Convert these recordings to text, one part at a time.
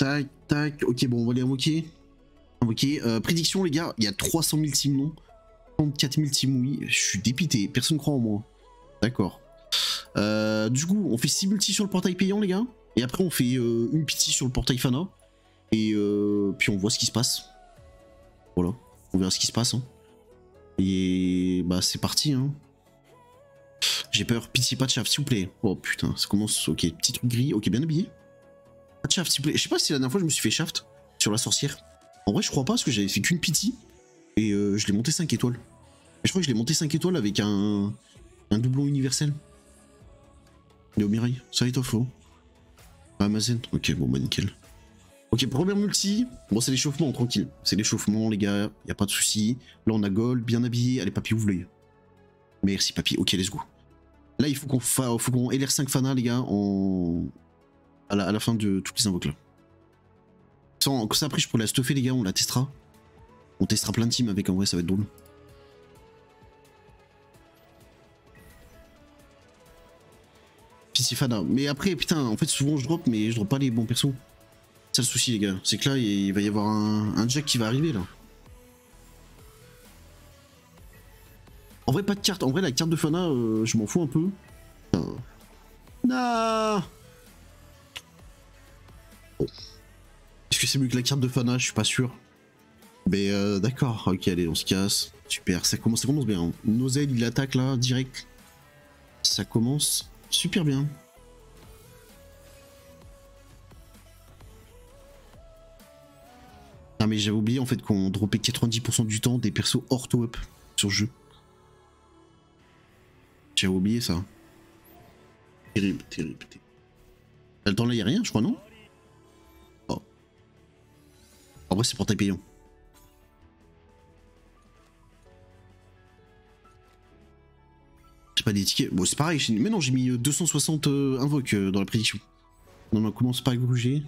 tac, tac. Ok, bon, on va les invoquer. Invoquer. Euh, prédiction, les gars, il y a 300 000 team non? 34 000 team oui. Je suis dépité, personne croit en moi. D'accord. Euh, du coup, on fait 6 multi sur le portail payant, les gars. Et après, on fait euh, une pitié sur le portail Fana. Et euh, puis on voit ce qui se passe. Voilà, on verra ce qui se passe. Hein. Et bah, c'est parti. Hein. J'ai peur, pitié, pas de chaff, s'il vous plaît. Oh putain, ça commence. Ok, petit truc gris. Ok, bien habillé. De shaft, s'il vous plaît. Je sais pas si la dernière fois je me suis fait shaft sur la sorcière. En vrai, je crois pas parce que j'avais fait qu'une pitié. Et euh, je l'ai monté 5 étoiles. Je crois que je l'ai monté 5 étoiles avec un, doublon universel. Au Mirai, ça va toi, faux Amazon Ok, bon, bah nickel. Ok, première multi. Bon, c'est l'échauffement, tranquille. C'est l'échauffement, les gars. Y a pas de souci. Là, on a Gold, bien habillé. Allez, papy, ouvre l'œil. Merci, papy. Ok, let's go. Là, il faut qu'on fa... faut qu'on LR5 Fana, les gars, en... à, la, fin de toutes les invoques là. Sans, ça, après, je pourrais la stuffer, les gars, on la testera. On testera plein de teams avec, en vrai, ça va être drôle. Fana. Mais après, putain, en fait, souvent je drop, mais je drop pas les bons persos. C'est le souci, les gars. C'est que là, il va y avoir un, Jack qui va arriver, là. En vrai, pas de carte. En vrai, la carte de Fana, euh, je m'en fous un peu. Non. non Est-ce que c'est mieux que la carte de Fana? Je suis pas sûr. Mais euh, d'accord. Ok, allez, on se casse. Super. Ça commence, ça commence bien. Nozel, il attaque là, direct. Ça commence super bien. Ah mais j'avais oublié en fait qu'on dropait 90% du temps des persos hors up sur jeu. J'avais oublié ça. Terrible, terrible, terrible. Le temps là y'a rien je crois non? C'est pour payant. J'ai pas des tickets. Bon c'est pareil, mais non j'ai mis 260 euh, invoques euh, dans la prédiction. Non non commence pas à gruger.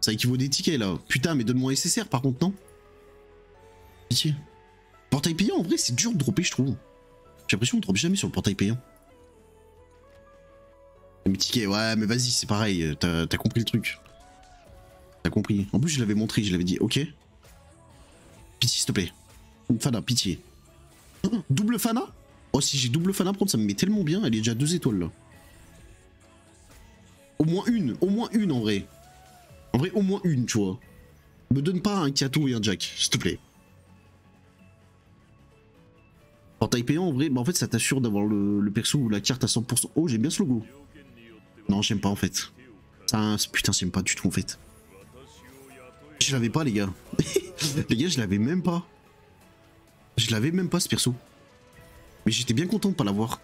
Ça équivaut des tickets là. Putain, mais donne-moi SSR par contre, non? Pitié. Portail payant, en vrai, c'est dur de dropper, je trouve. J'ai l'impression qu'on drop jamais sur le portail payant. Mes tickets, ouais, mais vas-y, c'est pareil. T'as compris le truc. T'as compris. En plus, je l'avais montré, je l'avais dit, ok. Pitié, s'il te plaît. Fana, pitié. double Fana? Oh, si j'ai double Fana, prendre ça me met tellement bien. Elle est déjà deux étoiles là. Au moins une, au moins une en vrai. En vrai, au moins une, tu vois. Me donne pas un Kato et un Jack, s'il te plaît. Portail payant, en vrai, bah en fait, ça t'assure d'avoir le, perso ou la carte à 100%. Oh, j'aime bien ce logo. Non, j'aime pas, en fait. Ça, putain, j'aime pas du tout, en fait. Je l'avais pas, les gars. les gars, je l'avais même pas. Je l'avais même pas, ce perso. Mais j'étais bien content de pas l'avoir.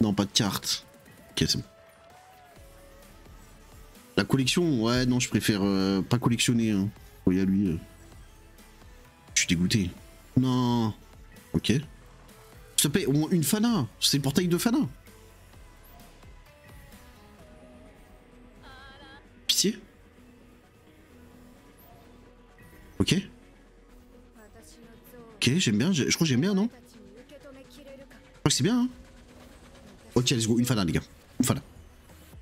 Non, pas de carte. Ok, c'est bon. La collection, ouais, non, je préfère euh, pas collectionner. Hein. Oui, à lui. Euh. Je suis dégoûté. Non. Ok. Ça paye au moins une Fana. C'est le portail de Fana. Ok. Ok, j'aime bien. Je crois que j'aime bien, non? Je crois que c'est bien, hein Ok, let's go. Une Fana, les gars. Une Fana.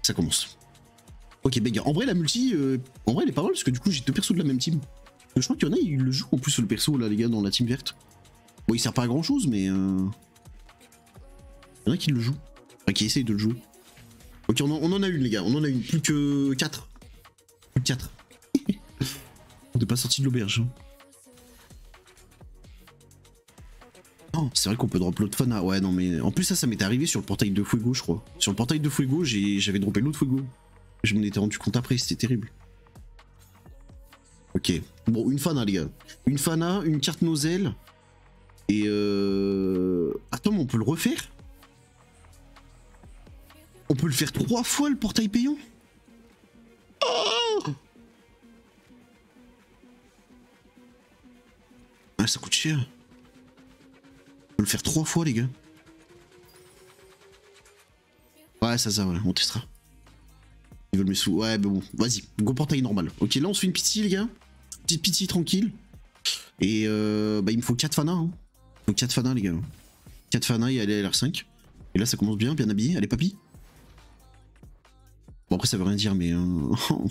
Ça commence. Ok, Bega. En vrai, la multi, euh, en vrai, elle est pas mal parce que du coup, j'ai deux persos de la même team. Je crois qu'il y en a, ils le jouent en plus le perso là, les gars, dans la team verte. Bon, il sert pas à grand chose, mais. Euh... Il y en a qui le jouent. Enfin, qui essayent de le jouer. Ok, on en, a une, les gars. On en a une. Plus que 4. Plus que 4. on n'est pas sorti de l'auberge. Hein. Oh, c'est vrai qu'on peut drop l'autre Fana. Ouais, non, mais en plus, ça, ça m'était arrivé sur le portail de Fuego, je crois. Sur le portail de Fuego, j'avais droppé l'autre Fuego. Je m'en étais rendu compte après, c'était terrible. Ok. Bon, une Fana, les gars. Une Fana, une carte Nozel. Et euh... Attends, mais on peut le refaire? On peut le faire trois fois, le portail payant? Ça coûte cher. On peut le faire trois fois, les gars. Ouais, ça, ça, ouais, on testera. Ils veulent mes sous. Ouais, mais bon, vas-y, go portail normal. Ok, là on se fait une pitié, les gars. Petite pitié tranquille. Et euh, bah, il me faut 4 fanas. Hein. Il faut 4 fanas, les gars. 4 fanas et aller à l'R5. Et là, ça commence bien, bien habillé. Allez, papy. Bon, après, ça veut rien dire, mais. Euh...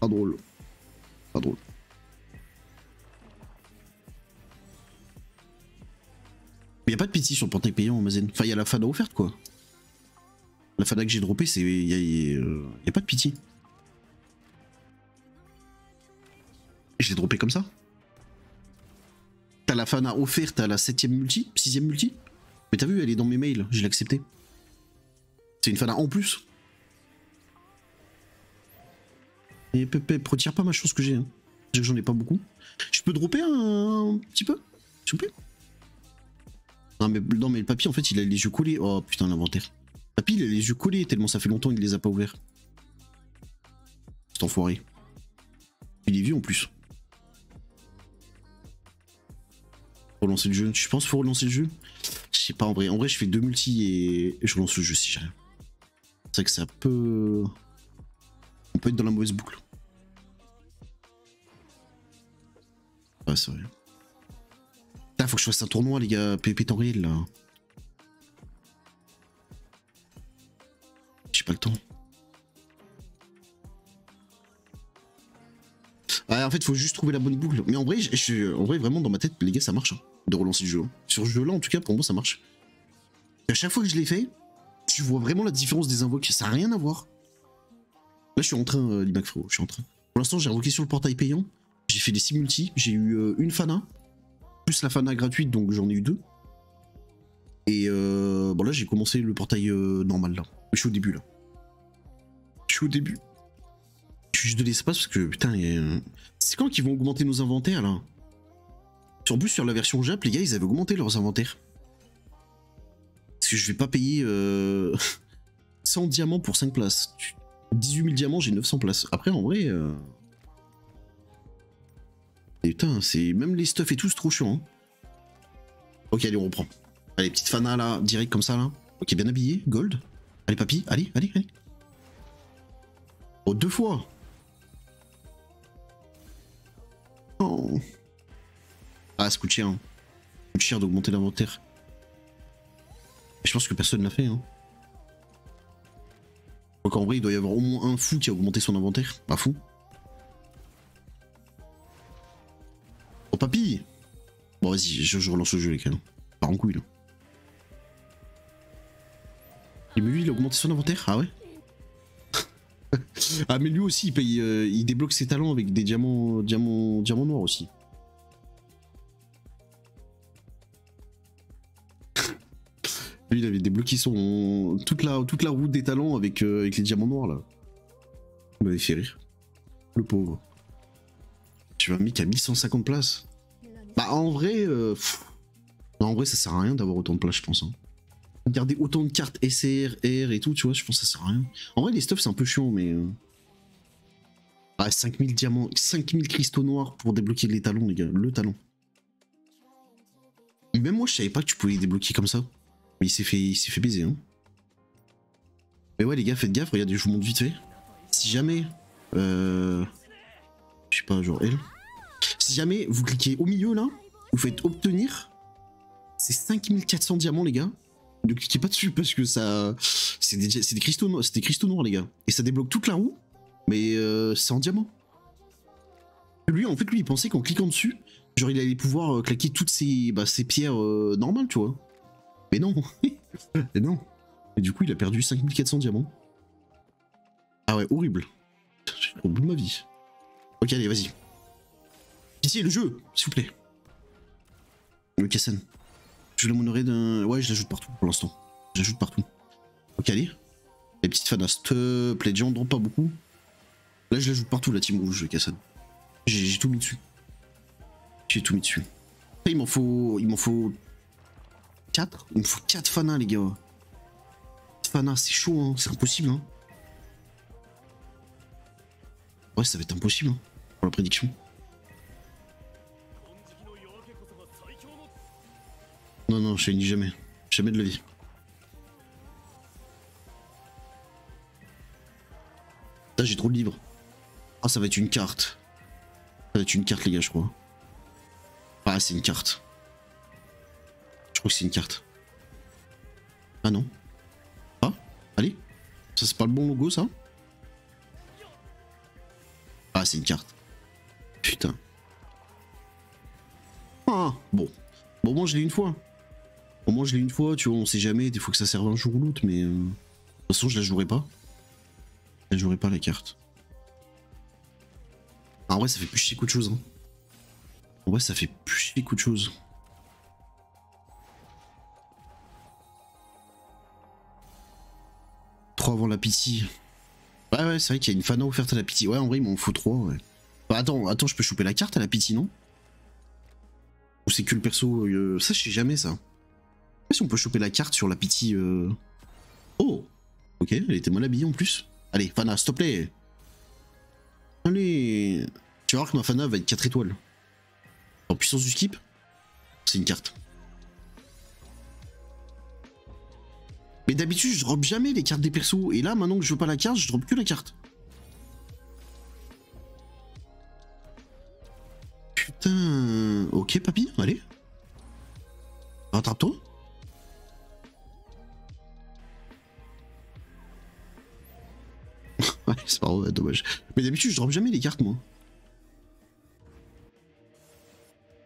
Pas drôle. Pas drôle. Mais y a pas de pitié sur portail payant en Mazen. Enfin, y a la fada offerte, quoi. La fada que j'ai droppée, c'est. Y a, y a pas de pitié. Je l'ai droppé comme ça. T'as la fana offerte à la 7ème multi, 6ème multi? Mais t'as vu, elle est dans mes mails, je l'ai accepté. C'est une fana en plus. Et Pépé, retire pas ma chance que j'ai. Hein. J'en ai pas beaucoup. Je peux dropper un, petit peu S'il vous plaît? Non mais, non mais le papy en fait il a les yeux collés. Oh putain l'inventaire. Papy il a les yeux collés tellement ça fait longtemps qu'il les a pas ouverts. C'est enfoiré. Il est vieux en plus. Relancer le jeu. Je pense qu'il faut relancer le jeu? Je sais pas en vrai. En vrai je fais deux multi et, je relance le jeu si j'ai rien. C'est que ça peut... On peut être dans la mauvaise boucle. Ouais c'est vrai. Putain, faut que je fasse un tournoi, les gars. PvP temps réel, là. J'ai pas le temps. En fait, faut juste trouver la bonne boucle. Mais en vrai, je, en vrai, vraiment, dans ma tête, les gars, ça marche. Hein, de relancer le jeu. Hein. Sur ce jeu-là, en tout cas, pour moi, ça marche. Et à chaque fois que je l'ai fait, tu vois vraiment la différence des invoques. Ça n'a rien à voir. Là, je suis en train, euh, je suis en train. Pour l'instant, j'ai invoqué sur le portail payant. J'ai fait des 6 multi. J'ai eu euh, une Fana plus la Fana gratuite, donc j'en ai eu deux. Et euh, bon là j'ai commencé le portail euh, normal là. Je suis au début là. Je suis au début. Je suis juste de l'espace parce que putain, c'est quand qu'ils vont augmenter nos inventaires là? En plus sur la version Jap, les gars ils avaient augmenté leurs inventaires. Parce que je vais pas payer 100 euh, diamants pour 5 places. 18 000 diamants, j'ai 900 places. Après en vrai... Putain, c'est même les stuff et tout, c'est trop chiant. Hein. Ok, allez, on reprend. Allez, petite fana là, direct comme ça là. Ok, bien habillé, gold. Allez, papy, allez, allez, allez. Oh, deux fois. Oh. Ah, ça coûte cher. Hein. Ça coûte cher d'augmenter l'inventaire. Je pense que personne l'a fait. Hein. Donc en vrai, il doit y avoir au moins un fou qui a augmenté son inventaire. Pas fou. Oh papy Bon vas-y, je, relance le jeu les gars. Par en couille. Et lui il a augmenté son inventaire? Ah ouais? Ah mais lui aussi il paye, euh, il débloque ses talents avec des diamants, diamants, diamants noirs aussi. lui il avait débloqué son toute la toute la route des talents avec, euh, avec les diamants noirs là. Il m'avait fait rire. Le pauvre. Tu vas mis qu'à 1150 places. Bah en vrai, euh, en vrai ça sert à rien d'avoir autant de places je pense. Hein. Garder autant de cartes SR, R et tout, tu vois, je pense que ça sert à rien. En vrai les stuffs c'est un peu chiant mais... Euh... Ah 5000 diamants, 5000 cristaux noirs pour débloquer les talons les gars, le talon. Même moi je savais pas que tu pouvais les débloquer comme ça. Mais il s'est fait, il fait baiser hein. Mais ouais les gars faites gaffe, regardez je vous montre vite fait. Si jamais... Euh... Je sais pas, genre elle. Si jamais vous cliquez au milieu là, vous faites obtenir, c'est 5400 diamants les gars. Ne cliquez pas dessus parce que ça, c'est des, cristaux noirs, des cristaux les gars. Et ça débloque toute la roue, mais euh, c'est en diamant. Lui, en fait, lui, il pensait qu'en cliquant dessus, genre il allait pouvoir euh, claquer toutes ces, bah, pierres euh, normales, tu vois. Mais non, mais non. Et du coup, il a perdu 5400 diamants. Ah ouais, horrible. Au bout de ma vie. Ok, allez, vas-y. Ici, le jeu, s'il vous plaît. Le Kassen. Je vais m'honorer d'un... Ouais, je l'ajoute partout pour l'instant. J'ajoute partout. Ok, allez. Les petites fanas, s'il te plaît. Pas beaucoup. Là, je l'ajoute partout, la team rouge, le Kassen. J'ai tout mis dessus. J'ai tout mis dessus. Il m'en faut... Il m'en faut... 4 Il me faut 4 fanas, les gars. Fanas, c'est chaud, hein. C'est impossible, hein. Ouais, ça va être impossible, hein, pour la prédiction. Non, non, je dis jamais. Jamais de la vie. Là, j'ai trop de livres. Ah, ça va être une carte. Ça va être une carte, les gars, je crois. Ah, c'est une carte. Je crois que c'est une carte. Ah non. Ah, allez. Ça, c'est pas le bon logo, ça Ah, c'est une carte. Putain. Ah, bon. Bon, moi, je l'ai une fois. Au moins, je l'ai une fois, tu vois, on sait jamais, des fois que ça serve un jour ou l'autre, mais... euh, De toute façon, je la jouerai pas. Je la jouerai pas, la carte. Ah, en vrai, ça fait plus chier qu'autre chose. Hein. En vrai, ça fait plus chier qu'autre chose. Trois avant la pitié. Ouais, ouais, c'est vrai qu'il y a une fana offerte à la pitié. Ouais, en vrai, il m'en faut trois, ouais. Bah, attends, attends, je peux choper la carte à la pitié, non? Ou c'est que le perso euh, Ça, je sais jamais, ça. Si on peut choper la carte sur la pitié. euh. Oh Ok, elle était mal habillée en plus. Allez, Fana, s'il te plaît. Allez. Tu vas voir que ma Fana va être 4 étoiles. En puissance du skip, c'est une carte. Mais d'habitude, je drop jamais les cartes des persos. Et là, maintenant que je veux pas la carte, je drop que la carte. Putain. Ok, papy, allez. Rattrape-toi. C'est pas grave, dommage. Mais d'habitude, je drop jamais les cartes, moi.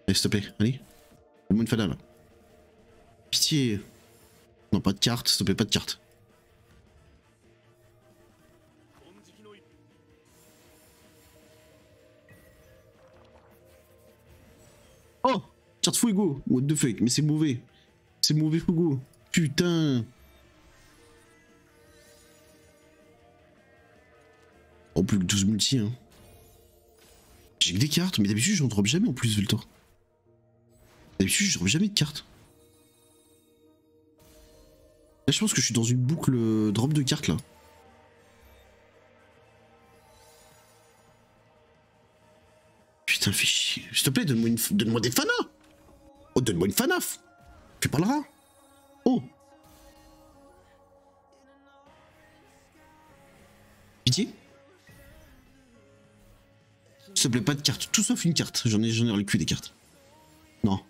Allez, s'il te plaît, allez. Donne-moi fada, là. Pitié. Non, pas de carte, s'il te plaît, pas de carte. Oh Carte Fuego What the fuck Mais c'est mauvais. C'est mauvais Fuego. Putain Plus que 12 multi, hein. J'ai que des cartes, mais d'habitude, j'en drop jamais en plus, le temps. D'habitude, je drop jamais de cartes. Là, je pense que je suis dans une boucle euh, drop de cartes, là. Putain, fais chier. S'il te plaît, donne-moi une... donne des fanas Oh, donne-moi une fanaf le rat Oh Pitié S'il te plaît, pas de carte. Tout sauf une carte. J'en ai, ai le cul des cartes. Non.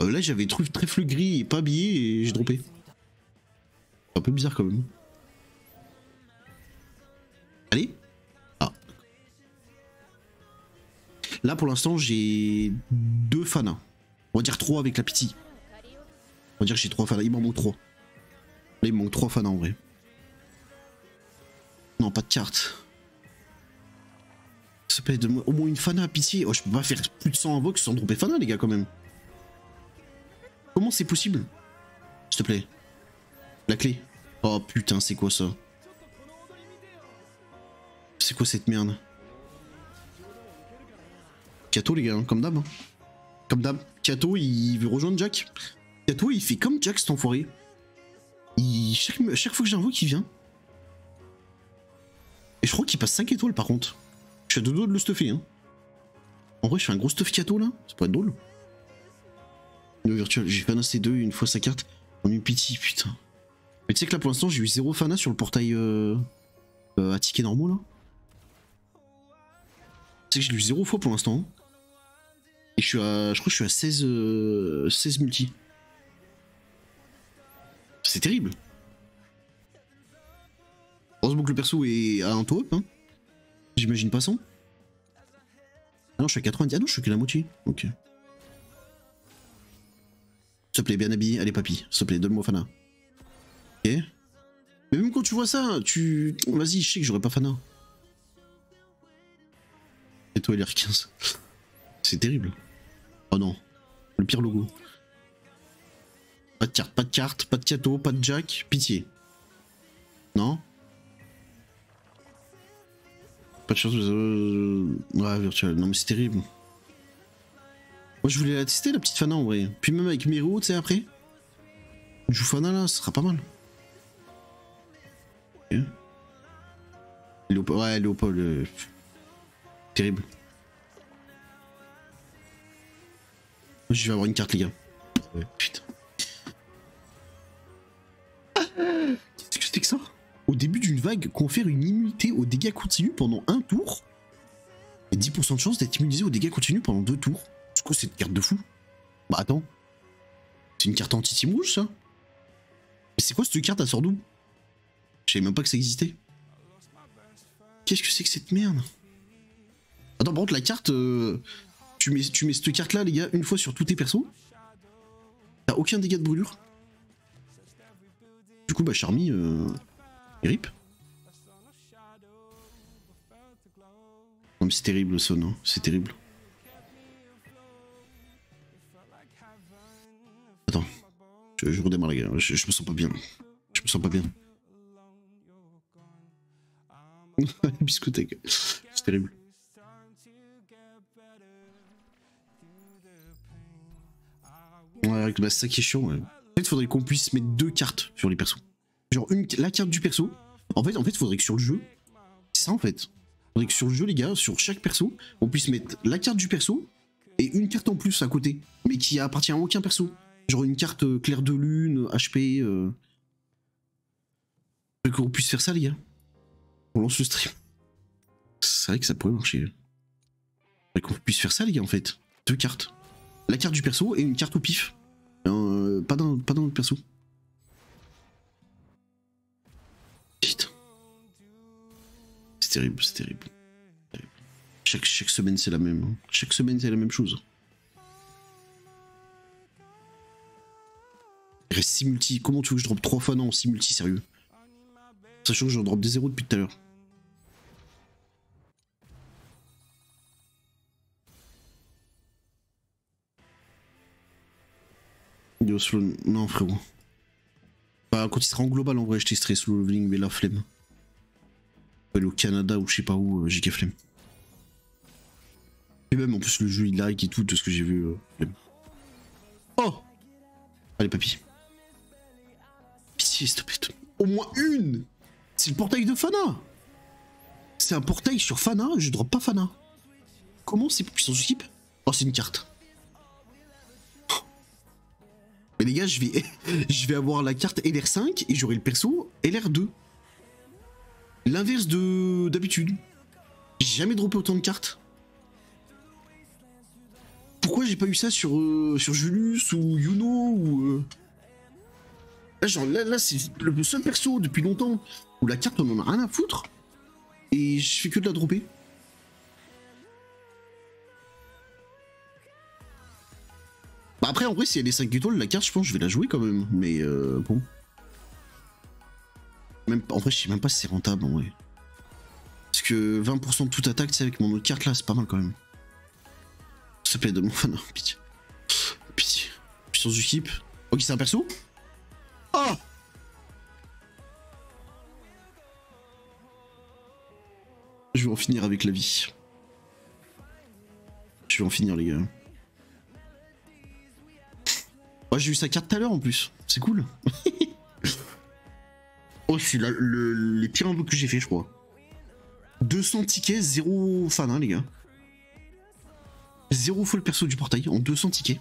Euh, là, j'avais trouvé trèfle gris et pas habillé et j'ai droppé. Un peu bizarre quand même. Allez Ah. Là, pour l'instant, j'ai deux fanas. On va dire trois avec la pitié. On va dire que j'ai trois fanas. Il m'en manque trois. Là, il me manque trois fanas en vrai. Pas de carte. S'il te plaît, au moins une fana, pitié. Oh, je peux pas faire plus de 100 invoques sans dropper fana, les gars, quand même. Comment c'est possible? S'il te plaît. La clé. Oh putain, c'est quoi ça? C'est quoi cette merde? Kato, les gars, hein, comme d'hab. hein. Comme d'hab. Kato, il veut rejoindre Jack. Kato, il fait comme Jack, cet enfoiré. Il... Chaque fois que j'invoque, il vient. Et je crois qu'il passe 5 étoiles par contre. Je suis à deux doigts de le stuffer. Hein. En vrai, je fais un gros stuff Kato là. Ça pourrait être drôle. Le virtuel, j'ai fanas C2 une fois sa carte. On une pitié, putain. Mais tu sais que là pour l'instant, j'ai eu 0 fanas sur le portail euh, euh, à tickets normaux là. Tu sais que j'ai eu 0 fois pour l'instant. hein. Et je suis à. Je crois que je suis à 16, euh, 16 multi. C'est terrible. Heureusement que le perso est à un top, hein. J'imagine pas 100. Ah non, je suis à 90. Ah non, je suis que la moitié. Ok. S'il te plaît, bien habillé. Allez, papy. S'il te plaît, donne-moi Fana. Ok. Mais même quand tu vois ça, tu. Vas-y, je sais que j'aurais pas Fana. Et toi, LR15. C'est terrible. Oh non. Le pire logo. Pas de carte, pas de carte, pas de Kato, pas de Jack. Pitié. Non? Pas de chance. euh, Ouais, virtuel. Non, mais c'est terrible. Moi, je voulais la tester, la petite Fana, en vrai. Puis même avec Miro, tu sais, après. Je joue Fana, là, ce sera pas mal. Ok. Léopold, ouais, Léopold. euh, Terrible. Moi, je vais avoir une carte, les gars. Ouais, putain. Qu'est-ce que c'était que ça? Au début d'une vague, confère une immunité aux dégâts continus pendant un tour. Et 10% de chance d'être immunisé aux dégâts continus pendant deux tours. C'est quoi cette carte de fou? Bah attends. C'est une carte anti-team rouge ça? Mais c'est quoi cette carte à sort d'où Je savais même pas que ça existait. Qu'est-ce que c'est que cette merde? Attends, par contre, la carte... euh, tu, mets, cette carte-là, les gars, une fois sur tous tes persos. T'as aucun dégât de brûlure? Du coup, bah, Charmy... Euh... Rip. C'est terrible le son, c'est terrible. Attends, je, redémarre les gars, je, me sens pas bien. Je me sens pas bien. Biscothèque, c'est terrible. Ouais, bah, c'est ça qui est chiant. Ouais. Il faudrait qu'on puisse mettre deux cartes sur les persos. Genre une, la carte du perso. En fait, en fait, faudrait que sur le jeu, c'est ça en fait. Faudrait que sur le jeu, les gars, sur chaque perso, on puisse mettre la carte du perso et une carte en plus à côté, mais qui appartient à aucun perso. Genre une carte euh, clair de lune, HP. Euh... Qu'on puisse faire ça, les gars. On lance le stream. C'est vrai que ça pourrait marcher. Faudrait qu'on puisse faire ça, les gars, en fait. Deux cartes. La carte du perso et une carte au pif. Euh, pas le perso. Terrible, c'est terrible. Chaque, chaque semaine c'est la même. hein. Chaque semaine c'est la même chose. Il reste 6 multi. Comment tu veux que je drop 3 fois? Non 6 multi sérieux Sachant que j'en drop des zéros depuis tout à l'heure. Non, frérot. Bah, quand il sera en global, en vrai, je testerai slow leveling, mais la flemme. Au Canada ou je sais pas où, euh, JK flemme. Et même, en plus, le jeu, il like et tout, de ce que j'ai vu. euh. Oh Allez, papy. Pitié, s'il. Au moins une C'est le portail de Fana C'est un portail sur Fana, je drop pas Fana. Comment c'est puissance skip Oh, c'est une carte. Mais les gars, je vais, je vais avoir la carte LR5 et j'aurai le perso LR2. L'inverse de d'habitude. J'ai jamais droppé autant de cartes. Pourquoi j'ai pas eu ça sur, euh, Julius ou Yuno ou... euh, Là, genre, là, là c'est le seul perso depuis longtemps où la carte on en a rien à foutre. Et je fais que de la dropper. Bah après, en vrai, si elle est 5 étoiles, la carte, je pense que je vais la jouer quand même. Mais euh, bon. Même, en vrai, je sais même pas si c'est rentable en vrai. Parce que 20% de toute attaque, c'est avec mon autre carte là, c'est pas mal quand même. S'il te plaît, donne-moi fan, pitié. Pitié. Puissance du keep. Ok, c'est un perso? Oh Je vais en finir avec la vie. Je vais en finir, les gars. Oh, j'ai eu sa carte tout à l'heure en plus. C'est cool. oh, c'est le- les pires que j'ai fait, je crois. 200 tickets, 0 fan, hein, les gars. Zéro fois le perso du portail en 200 tickets.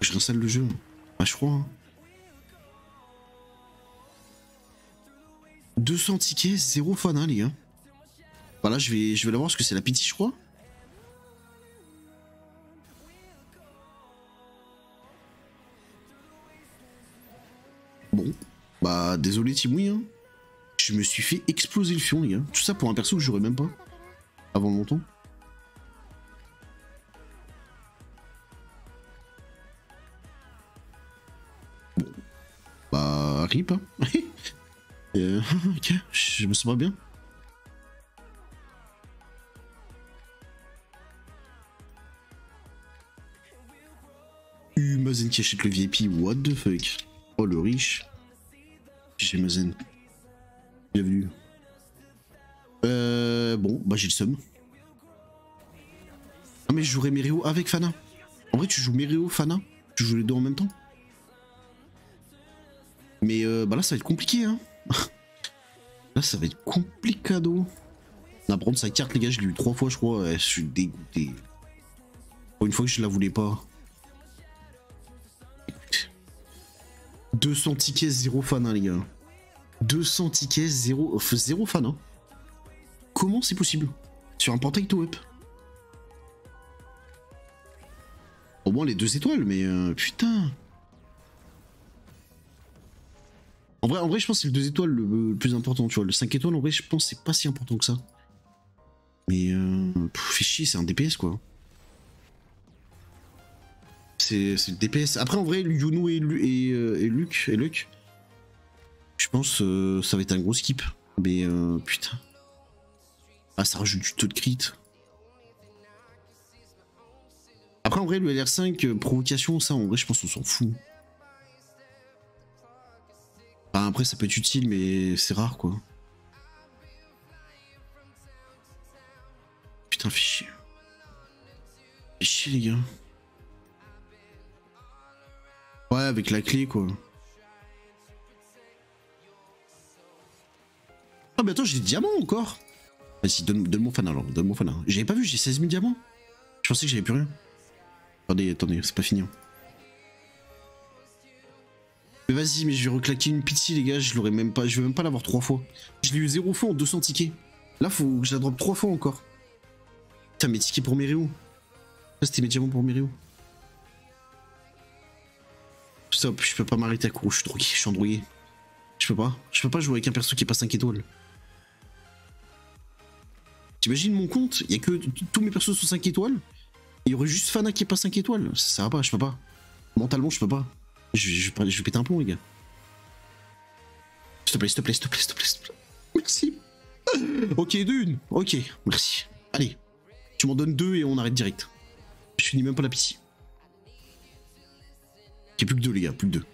Je réinstalle le jeu. Ah, je crois. hein. 200 tickets, 0 fan, hein, les gars. Voilà, je vais, je vais la voir parce que c'est la pitié, je crois. Bah désolé Timoui, hein. Je me suis fait exploser le fion, les gars. Tout ça pour un perso que j'aurais même pas. Avant longtemps. Bon. Bah, rip, hein. Euh, ok, je me sens pas bien. Uh, Mazen qui achète le VIP, what the fuck. Oh, le riche. Chez Mazen. Bienvenue. Euh, bon, bah j'ai le seum. Ah mais je jouerai Merio avec Fana. En vrai, tu joues Merio, Fana? Tu joues les deux en même temps? Mais euh, bah là, ça va être compliqué, hein. là, ça va être complicado. On va prendre sa carte, les gars, je l'ai eu trois fois, je crois. Je suis dégoûté. Une fois que je la voulais pas. 200 tickets, 0 fan, hein, les gars. 200 tickets, 0, euh, 0 fan. Hein. Comment c'est possible? Sur un portail to up Au moins les deux étoiles, mais euh, putain. En vrai, en vrai, je pense que c'est le deux étoiles le, plus important, tu vois. Le 5 étoiles, en vrai, je pense que c'est pas si important que ça. Mais euh, chier, c'est un DPS quoi. C'est le DPS. Après, en vrai, Yunu et, euh, et Luc, et Luc, je pense euh, ça va être un gros skip. Mais euh, putain. Ah, ça rajoute du taux de crit. Après, en vrai, le LR5, euh, provocation, ça, en vrai, je pense qu'on s'en fout. après, ça peut être utile, mais c'est rare, quoi. Putain, fais chier. Fais chier, les gars. Ouais, avec la clé, quoi. Ah, mais attends, j'ai des diamants encore. Vas-y, donne, mon fan alors, donne mon fan. J'avais pas vu, j'ai 16 000 diamants. Je pensais que j'avais plus rien. Attendez, attendez, c'est pas fini. Hein. Mais vas-y, mais je vais reclaquer une pitié, les gars, je l'aurais même pas, je vais même pas l'avoir trois fois. Je l'ai eu zéro fois en 200 tickets. Là, faut que je la drop trois fois encore. Putain, mes tickets pour Mériou. Ça, c'était mes diamants pour Mériou. Stop, je peux pas m'arrêter à court, je suis drogué, je suis endrouillé. Je peux pas, je peux pas jouer avec un perso qui est pas 5 étoiles. T'imagines mon compte Il y a que tous mes persos sont 5 étoiles. Il y aurait juste Fana qui est pas 5 étoiles. Ça, va pas, je peux pas. Mentalement, je peux pas. Je, vais péter un plomb, les gars. S'il te plaît, s'il te plaît, s'il te plaît, s'il te plaît, s'il te plaît. Merci. Ok, d'une. Ok, merci. Allez, tu m'en donnes deux et on arrête direct. Je finis même pas la piscine. Plus que deux, les gars, plus que deux.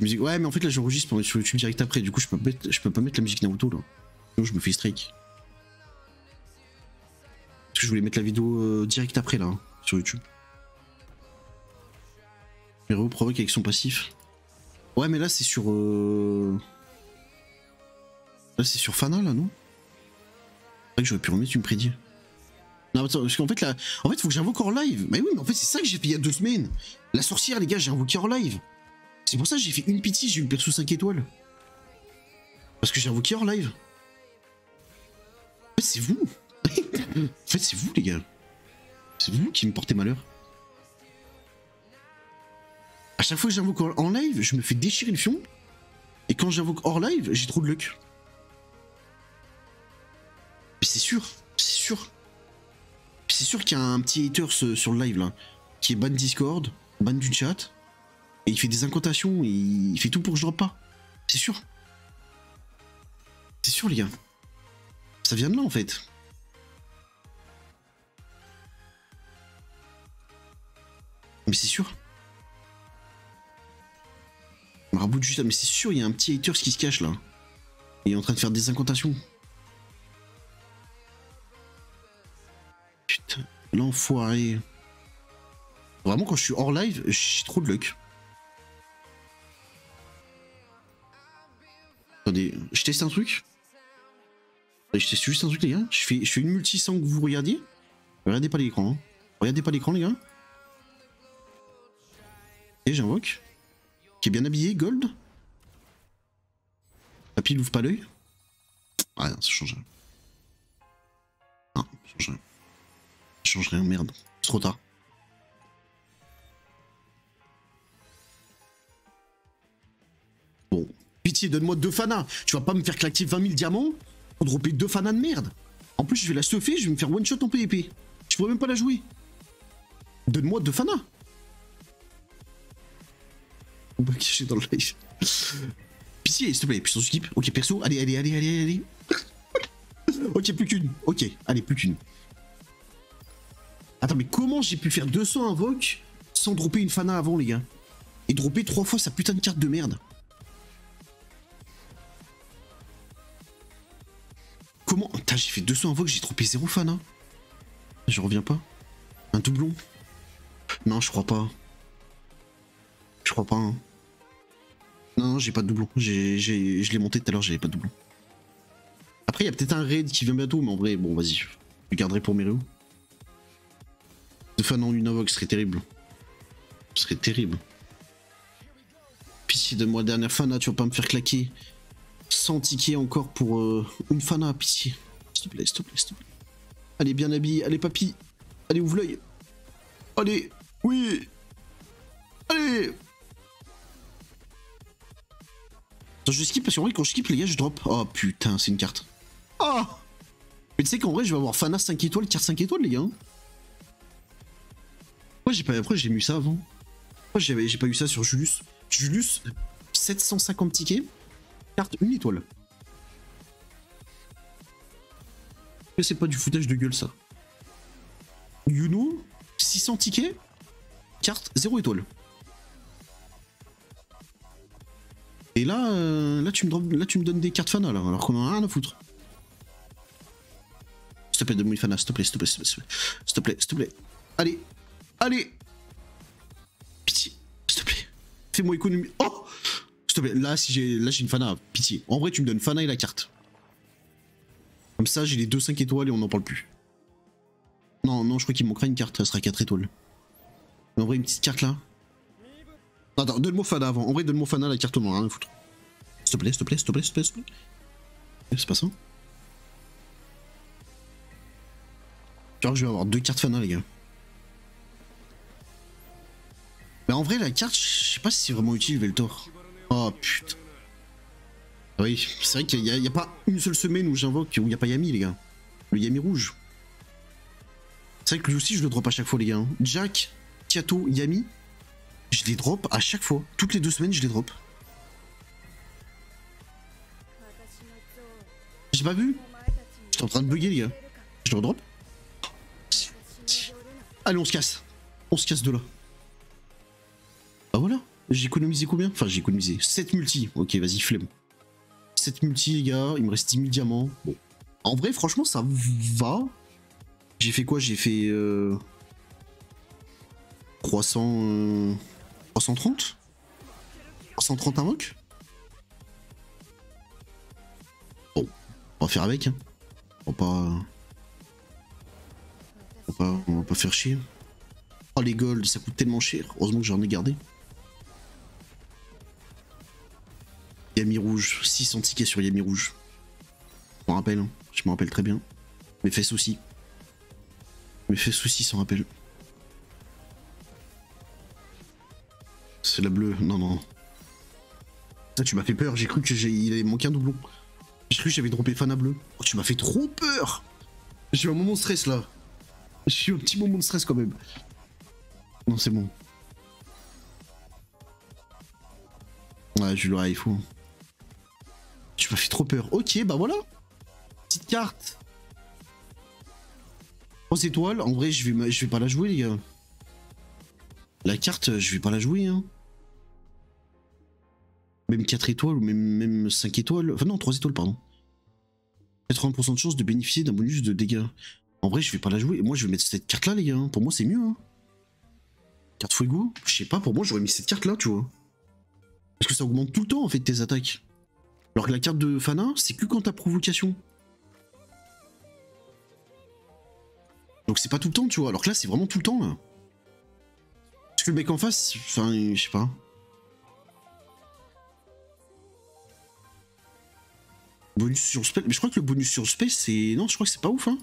Musique... Ouais, mais en fait, là, j'enregistre mettre sur YouTube direct après. Du coup, je je peux pas mettre la musique Naruto, là. Sinon, je me fais strike. Parce que je voulais mettre la vidéo euh, direct après, là, hein, sur YouTube. Miro provoque avec son passif. Ouais, mais là, c'est sur... Euh... Là, c'est sur Fana, là, non? C'est vrai que j'aurais pu remettre une prédit. Non, attends, parce qu'en fait, là... En fait, faut que j'invoque hors live. Mais oui, mais en fait, c'est ça que j'ai fait il y a deux semaines. La sorcière, les gars, j'ai invoqué hors live. C'est pour ça que j'ai fait une pitié, j'ai eu le perso 5 étoiles. Parce que j'ai invoqué hors live. En fait, c'est vous. en fait, c'est vous, les gars. C'est vous qui me portez malheur. À chaque fois que j'invoque en live, je me fais déchirer le fion. Et quand j'invoque hors live, j'ai trop de luck. Mais c'est sûr, c'est sûr. C'est sûr qu'il y a un petit hater sur le live là, qui est ban Discord, ban du chat, et il fait des incantations, il fait tout pour que je drop pas. C'est sûr. C'est sûr les gars. Ça vient de là en fait. Mais c'est sûr. Marabout du chat, mais c'est sûr, il y a un petit hater qui se cache là. Il est en train de faire des incantations. L'enfoiré. Vraiment, quand je suis hors live, j'ai trop de luck. Attendez, je teste un truc. Je teste juste un truc, les gars. Je fais, une multi sans que vous regardiez. Regardez pas l'écran. Hein. Regardez pas l'écran, les gars. Et j'invoque. Qui est bien habillé, gold. Papy, il ouvre pas l'œil. Ah non, ça change rien. Non, ça change rien. Ça change rien, merde. C'est trop tard. Bon. Pitié, donne-moi deux fanas. Tu vas pas me faire claquer 20 000 diamants pour dropper deux fanas de merde. En plus, je vais la stuffer, je vais me faire one shot en PvP. Je pourrais même pas la jouer. Donne-moi deux fanas. On va cacher dans le live. Pitié, s'il te plaît, puissance skip. Ok, perso, allez, allez, allez, allez, allez. ok, plus qu'une. Ok, allez, plus qu'une. Attends, mais comment j'ai pu faire 200 invoques sans dropper une fana avant, les gars Et dropper trois fois sa putain de carte de merde Comment Putain, j'ai fait 200 invoques, j'ai droppé 0 fana. Je reviens pas. Un doublon Non, je crois pas. Je crois pas. Hein. Non, j'ai pas de doublon. je l'ai monté tout à l'heure, j'avais pas de doublon. Après, il y a peut-être un raid qui vient bientôt, mais en vrai, bon, vas-y. Je garderai pour mes fans en une invoque serait terrible. Ce serait terrible. Pitié de moi, dernière fana, tu vas pas me faire claquer 100 tickets encore pour euh, une fana, pitié. S'il te plaît, s'il te plaît, s'il te plaît. Allez, bien habillé, allez, papy. Allez, ouvre l'œil. Allez, oui. Allez. Attends, je skip parce qu'en vrai, quand je skip, les gars, je drop. Oh putain, c'est une carte. Oh Mais tu sais qu'en vrai, je vais avoir Fana 5 étoiles, carte 5 étoiles, les gars. Pourquoi j'ai pas. Après, j'ai mis ça avant Pourquoi j'ai pas eu ça sur Julius Julius, 750 tickets, carte 1 étoile. c'est pas du foutage de gueule ça Yuno, 600 tickets, carte 0 étoile. Et là, euh, là, tu me là, tu me donnes des cartes Fana, alors qu'on en a rien à foutre. S'il te plaît, donne-moi une Fana, s'il te plaît, s'il te plaît, s'il te plaît, s'il te plaît. Allez, allez Pitié, s'il te plaît. Fais-moi économie. Oh S'il te plaît, là, si j'ai là j'ai une Fana, pitié. En vrai, tu me donnes Fana et la carte. Comme ça, j'ai les deux 5 étoiles et on n'en parle plus. Non, non, je crois qu'il manquera une carte, ça sera 4 étoiles. En vrai, une petite carte là. Attends, donne-moi Fana avant. En vrai, donne-moi Fana la carte, on rien à foutre. S'il te plaît, s'il te plaît, s'il te plaît, s'il te plaît. C'est pas ça que je vais avoir deux cartes Fana, les gars. Mais en vrai, la carte, je sais pas si c'est vraiment utile, Veltor. Oh putain. Oui, c'est vrai qu'il n'y a, pas une seule semaine où j'invoque où il n'y a pas Yami, les gars. Le Yami rouge. C'est vrai que lui aussi, je le drop à chaque fois, les gars. Hein. Jack, Tiato, Yami, je les drop à chaque fois. Toutes les deux semaines, je les drop. J'ai pas vu J'étais en train de bugger, les gars. Je le drop. Allez, on se casse. On se casse de là. J'ai économisé combien? Enfin, j'ai économisé 7 multi. Ok, vas-y, flemme. 7 multi, les gars. Il me reste 10 000 diamants. Bon. En vrai, franchement, ça va. J'ai fait quoi? J'ai fait... Euh... 300... 330 330 invoques Bon, on va faire avec. Hein. On va pas, on va pas faire chier. Oh les golds, ça coûte tellement cher. Heureusement que j'en ai gardé. Yami rouge, 600 tickets sur Yami rouge. Je m'en rappelle, hein. je me rappelle très bien. Mes fesses aussi. Mes fesses aussi s'en rappellent. C'est la bleue, non non. Ça tu m'as fait peur, j'ai cru que il avait manqué un doublon. J'ai cru que j'avais droppé Fana bleu. Oh tu m'as fait trop peur J'ai eu un moment de stress là. J'ai eu un petit moment de stress quand même. Non c'est bon. Ouais, je l'aurais, il faut. Tu m'as fait trop peur. Ok, bah voilà. Petite carte. 3 étoiles. En vrai, je vais, pas la jouer, les gars. La carte, je vais pas la jouer. Hein. Même 4 étoiles ou même, même 5 étoiles. Enfin non, 3 étoiles, pardon. 80% de chance de bénéficier d'un bonus de dégâts. En vrai, je vais pas la jouer. Moi, je vais mettre cette carte-là, les gars. Hein. Pour moi, c'est mieux. Hein. Carte Fuego. Je sais pas, pour moi, j'aurais mis cette carte-là, tu vois. Parce que ça augmente tout le temps, en fait, tes attaques. Alors que la carte de Fana, c'est que quand t'as provocation. Donc c'est pas tout le temps, tu vois. Alors que là, c'est vraiment tout le temps, là. Parce que le mec en face, enfin, je sais pas. Bonus sur spell. Mais je crois que le bonus sur spell, c'est... Non, je crois que c'est pas ouf, hein.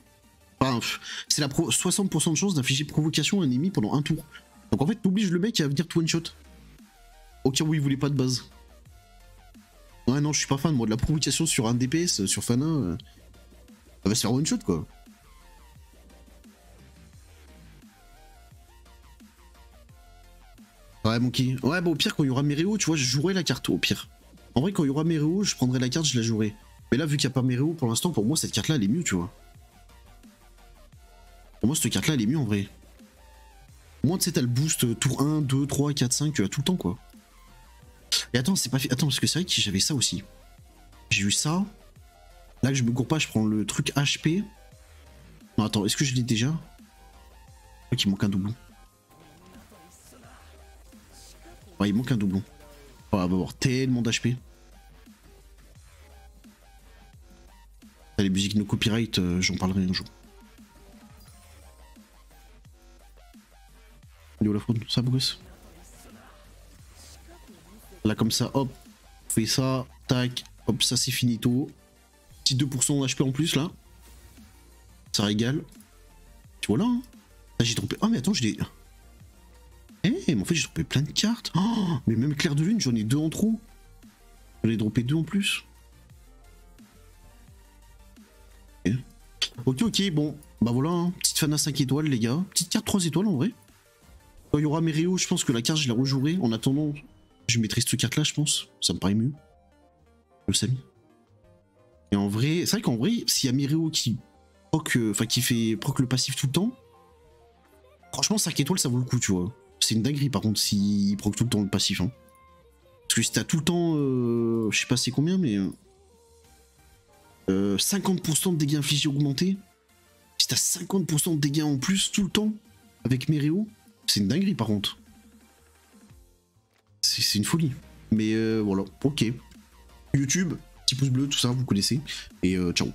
Enfin, c'est la 60% de chance d'infliger provocation à un ennemi pendant un tour. Donc en fait, t'obliges le mec à venir tout one-shot. Au cas où il voulait pas de base. Ouais, non, je suis pas fan, moi, de la provocation sur un DPS, sur Fana. Euh, ça va se faire one shot, quoi. Ouais, Monkey. Ouais, bah au pire, quand il y aura Mereo, tu vois, je jouerai la carte, au pire. En vrai, quand il y aura Mereo, je prendrai la carte, je la jouerai. Mais là, vu qu'il n'y a pas Mereo, pour l'instant, pour moi, cette carte-là, elle est mieux, tu vois. Pour moi, cette carte-là, elle est mieux, en vrai. Au moins, tu sais, t'as le boost euh, tour 1, 2, 3, 4, 5, tu as tout le temps, quoi. Et attends, c'est pas. Attends, parce que c'est vrai que j'avais ça aussi. J'ai eu ça. Là que je me cours pas, je prends le truc HP. Non, attends, est-ce que je l'ai déjà? Je crois qu'il manque un doublon. Ouais, il manque un doublon. on va avoir tellement d'HP. Les musiques no copyright, euh, j'en parlerai un jour. Il est où la Ça, Bruce? Là, comme ça, hop, on fait ça, tac, hop, ça c'est finito. Petit 2% HP en plus, là. Ça régale. Tu vois là, hein Ah, j'ai trompé. Oh, mais attends, j'ai des. Eh, mais en fait, j'ai trompé plein de cartes. Oh, mais même Clair de Lune, j'en ai deux en trop. J'en ai droppé deux en plus. Ok, ok, bon. Bah voilà, hein. petite fan à 5 étoiles, les gars. Petite carte 3 étoiles en vrai. Il y aura Mereo, je pense que la carte, je la rejouerai. En attendant, je mettrai cette carte là, je pense. Ça me paraît mieux. Le Samy. Et en vrai, c'est vrai qu'en vrai, s'il y a Mereo qui proc, euh, enfin qui fait proc le passif tout le temps, franchement 5 étoiles ça vaut le coup, tu vois. C'est une dinguerie par contre s'il proc tout le temps le passif. Hein. Parce que si t'as tout le temps, euh, je sais pas c'est combien, mais euh, 50% de dégâts infligés augmentés, si t'as 50% de dégâts en plus tout le temps avec Mereo, c'est une dinguerie par contre. C'est une folie. Mais euh, voilà, ok. YouTube, petit pouce bleu, tout ça, vous connaissez. Et euh, ciao.